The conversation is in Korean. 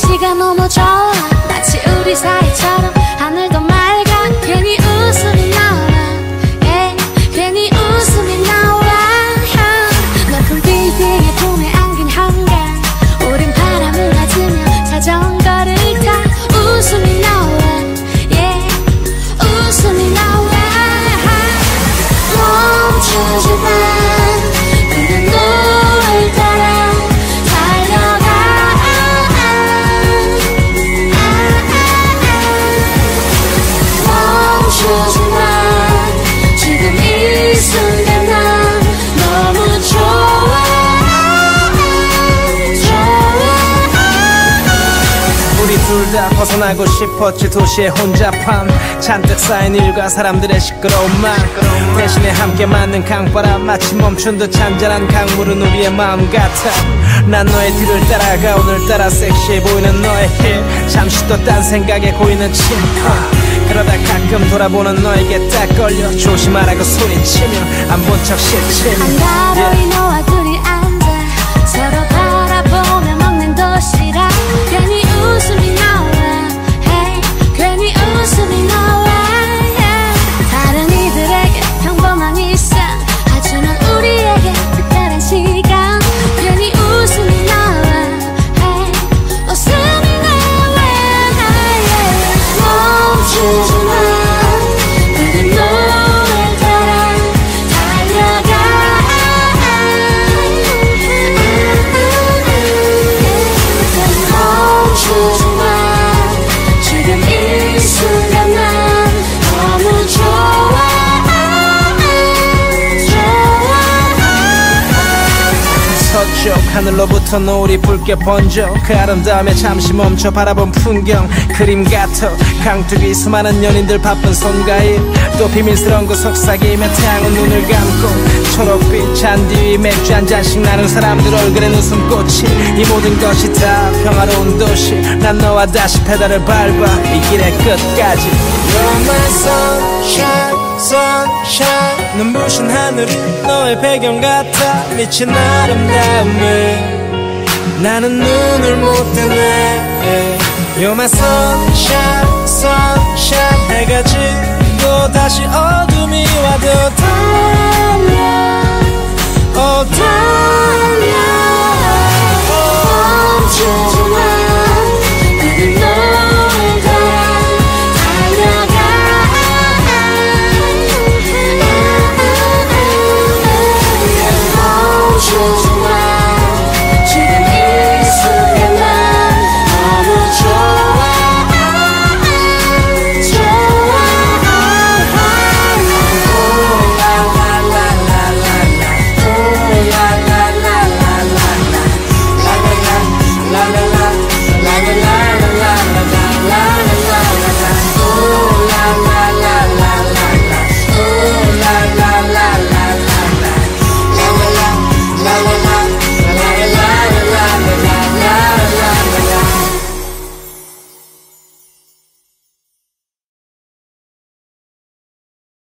분위기가 너무 좋아. 마치 우리 사이 둘 다 벗어나고 싶었지 도시의 혼잡함 잔뜩 쌓인 일과 사람들의 시끄러운 말. 대신에 함께 맞는 강바람 마치 멈춘 듯 잔잔한 강물은 우리의 마음 같아. 난 너의 뒤를 따라가 오늘따라 섹시해 보이는 너의 힐. 잠시 또 딴 생각에 고이는 침 아, 그러다 가끔 돌아보는 너에게 딱 걸려 조심하라고 소리치며 안 본척 싫지만 한가로이 너와 둘이 앉아 서로 쪽 하늘로부터 노을이 붉게 번져 그 아름다움에 잠시 멈춰 바라본 풍경 그림 같아 강둑이 수많은 연인들 바쁜 손가일 또 비밀스러운 그 속삭이며 태양은 눈을 감고 초록빛 잔디 위 맥주 한 잔씩 나는 사람들 얼굴엔 웃음꽃이 이 모든 것이 다 평화로운 도시. 난 너와 다시 페달을 밟아 이 길의 끝까지. You're my sunshine, sunshine 눈부신 하늘이 너의 배경 같아 미친 아름다움에 나는 눈을 못 뜨네. You're my sunshine, sunshine. 해가 지고 다시 와도